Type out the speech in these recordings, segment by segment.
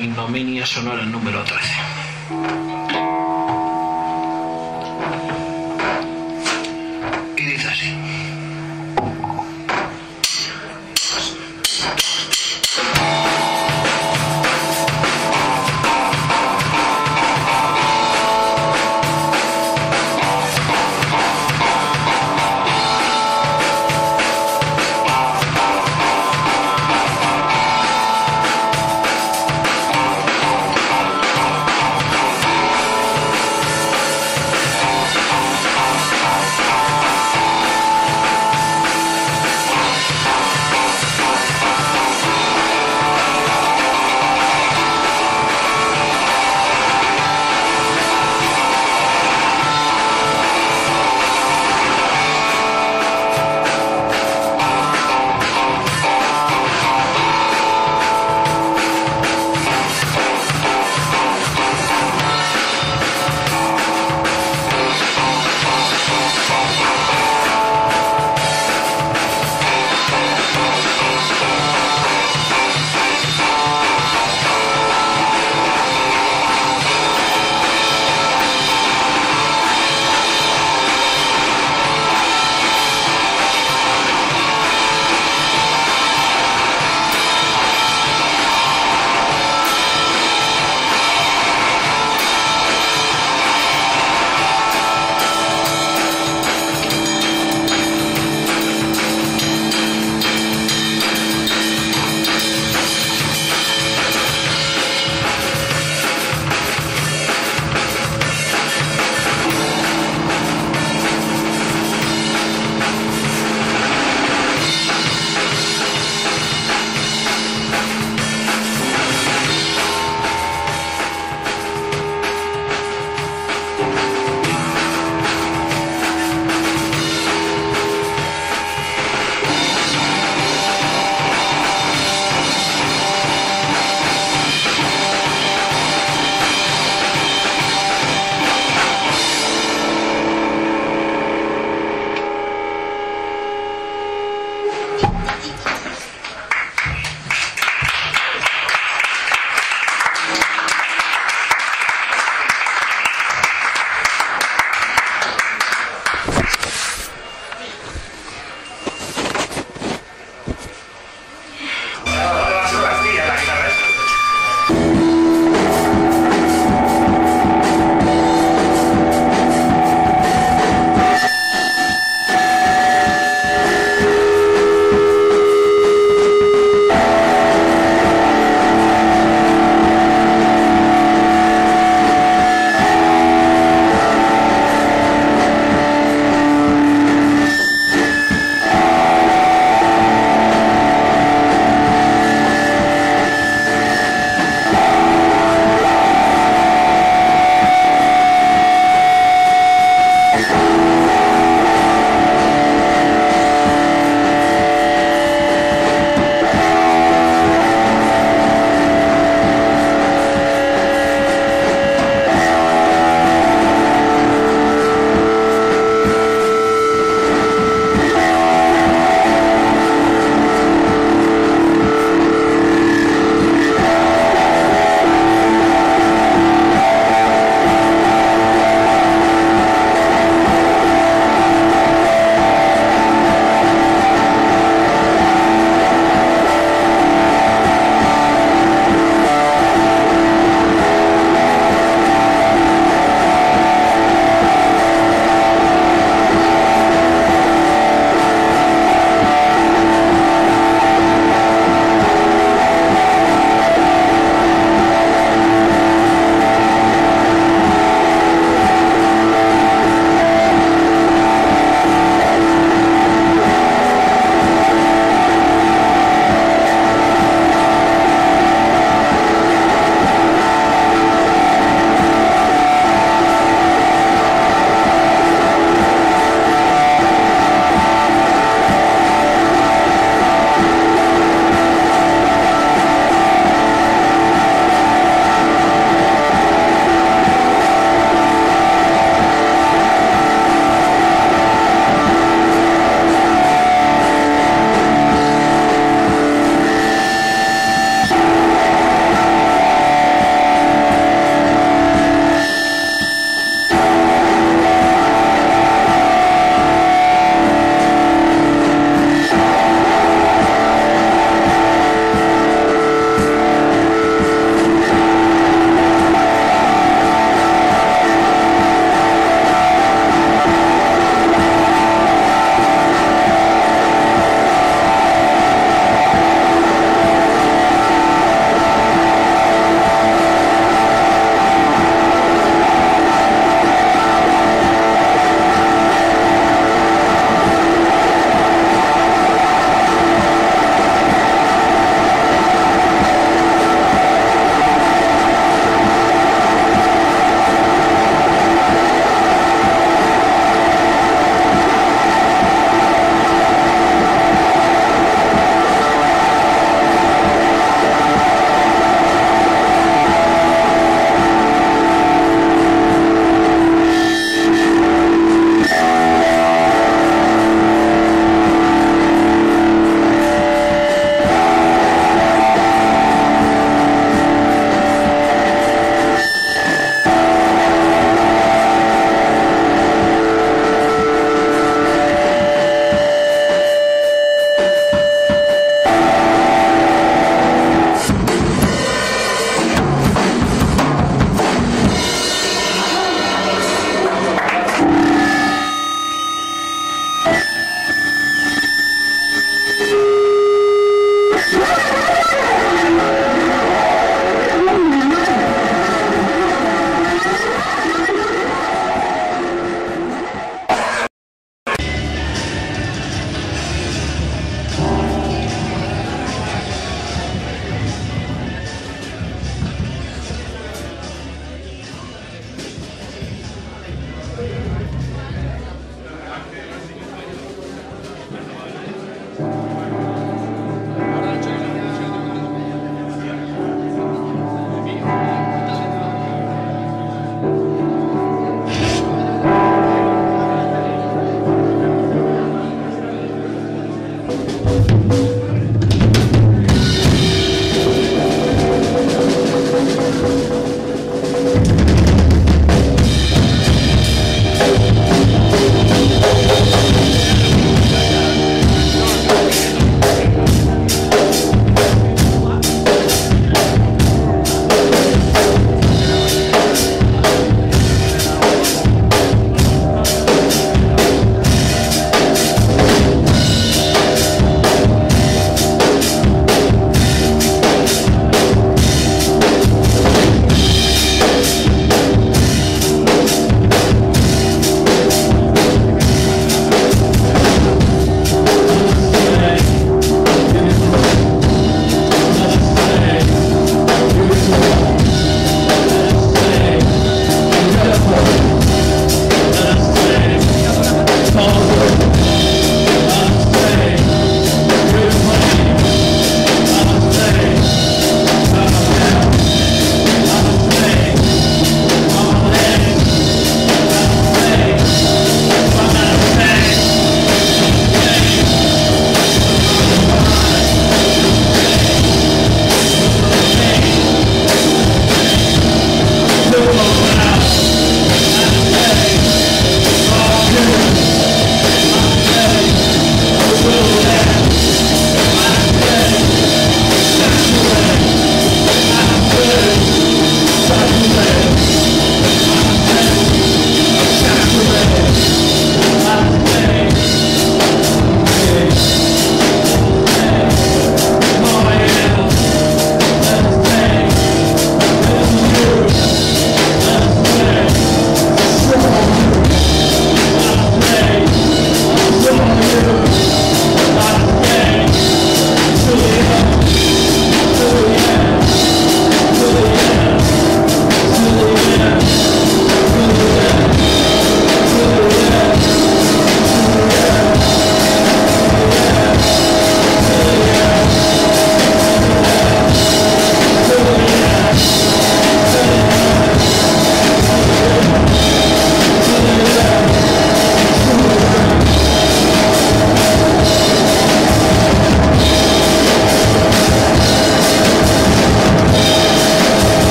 Ignominia Sonora número 13.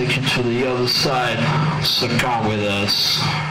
Now take you to the other side, so come with us.